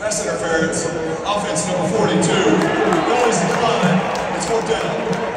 That's interference. Offense number 42. Goal is declined. It's fourth down.